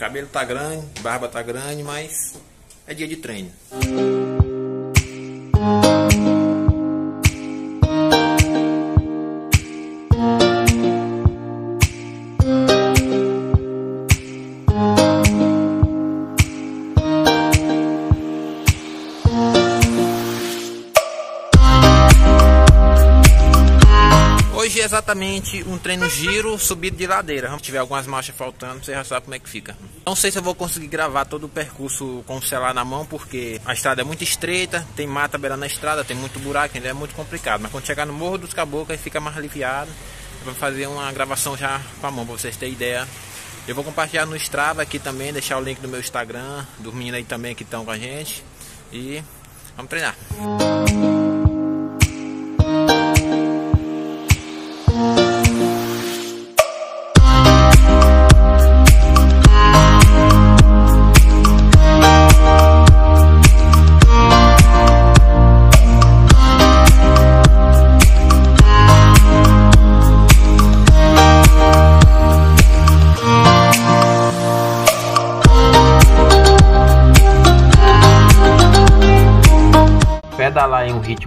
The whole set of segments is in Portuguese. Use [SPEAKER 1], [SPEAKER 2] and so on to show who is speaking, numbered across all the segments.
[SPEAKER 1] cabelo tá grande, barba tá grande, mas é dia de treino. Exatamente um treino giro subido de ladeira. Se tiver algumas marchas faltando, você já sabe como é que fica. Não sei se eu vou conseguir gravar todo o percurso com o celular na mão, porque a estrada é muito estreita, tem mata beirando a estrada, tem muito buraco, ainda é muito complicado. Mas quando chegar no Morro dos Caboclos, fica mais aliviado. Vou fazer uma gravação já com a mão, pra vocês terem ideia. Eu vou compartilhar no Strava aqui também, deixar o link do meu Instagram, dos meninos aí também que estão com a gente. E vamos treinar.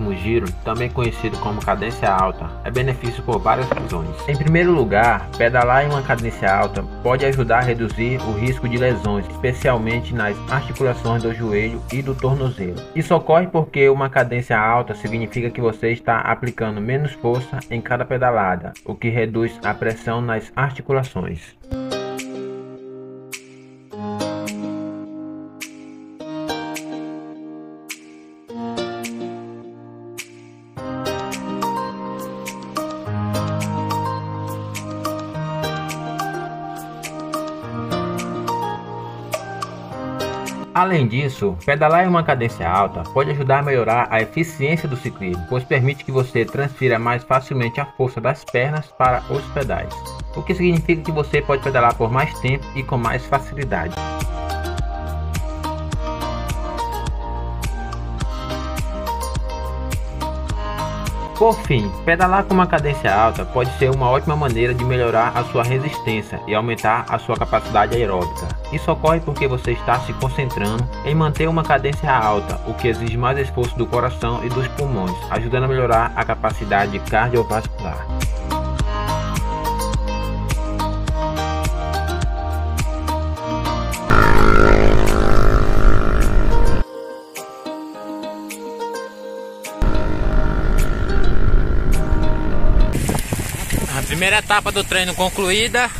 [SPEAKER 2] Ritmo giro, também conhecido como cadência alta, é benefício por várias razões. Em primeiro lugar, pedalar em uma cadência alta pode ajudar a reduzir o risco de lesões, especialmente nas articulações do joelho e do tornozelo. Isso ocorre porque uma cadência alta significa que você está aplicando menos força em cada pedalada, o que reduz a pressão nas articulações. Além disso, pedalar em uma cadência alta pode ajudar a melhorar a eficiência do ciclismo, pois permite que você transfira mais facilmente a força das pernas para os pedais, o que significa que você pode pedalar por mais tempo e com mais facilidade. Por fim, pedalar com uma cadência alta pode ser uma ótima maneira de melhorar a sua resistência e aumentar a sua capacidade aeróbica. Isso ocorre porque você está se concentrando em manter uma cadência alta, o que exige mais esforço do coração e dos pulmões, ajudando a melhorar a capacidade cardiovascular.
[SPEAKER 1] Primeira etapa do treino concluída.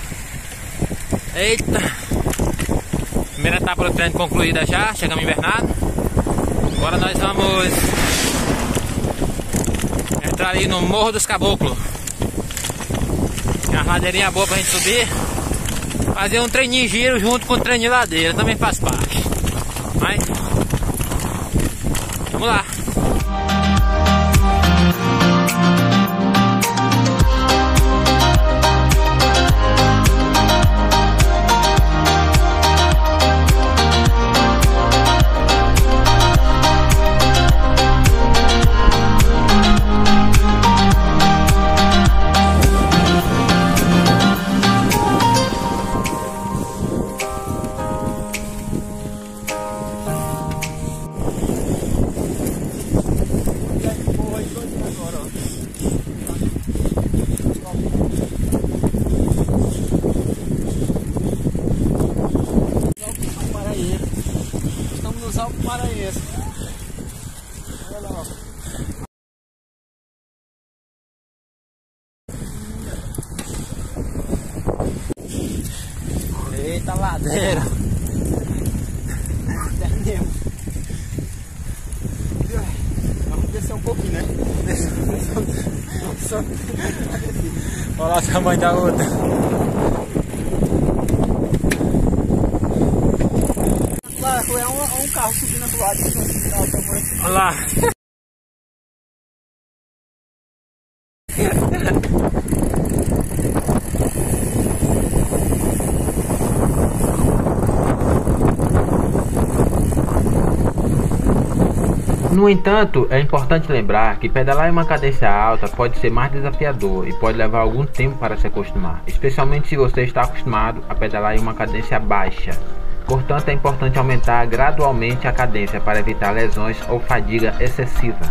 [SPEAKER 1] Eita! Primeira etapa do treino concluída já, chegamos em Bernardo. Agora nós vamos entrar ali no Morro dos Caboclos. Tem uma ladeirinha boa pra gente subir. Fazer um treininho giro junto com o treino de ladeira, também faz parte. Mas, vamos lá. Eita ladeira!
[SPEAKER 3] É mesmo. Vamos descer um pouquinho, né?
[SPEAKER 1] Olha lá o tamanho da outra.
[SPEAKER 3] Lá, é um, é um carro subindo do lado. Tamanho.
[SPEAKER 1] Olha lá.
[SPEAKER 2] No entanto, é importante lembrar que pedalar em uma cadência alta pode ser mais desafiador e pode levar algum tempo para se acostumar, especialmente se você está acostumado a pedalar em uma cadência baixa. Portanto, é importante aumentar gradualmente a cadência para evitar lesões ou fadiga excessiva.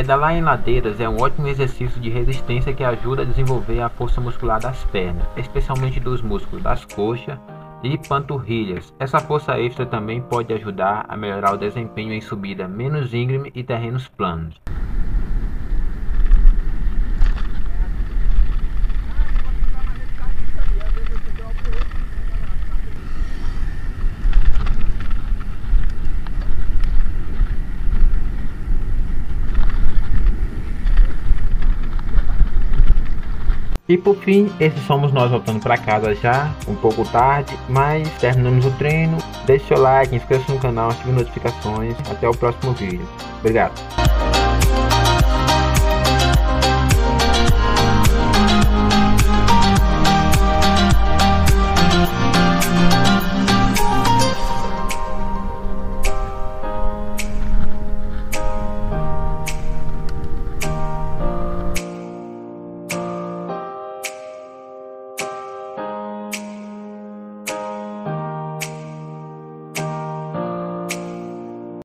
[SPEAKER 2] Pedalar em ladeiras é um ótimo exercício de resistência que ajuda a desenvolver a força muscular das pernas, especialmente dos músculos das coxas e panturrilhas. Essa força extra também pode ajudar a melhorar o desempenho em subida menos íngreme e terrenos planos. E por fim, esses somos nós voltando para casa já, um pouco tarde, mas terminamos o treino. Deixe seu like, inscreva-se no canal, ative notificações. Até o próximo vídeo. Obrigado.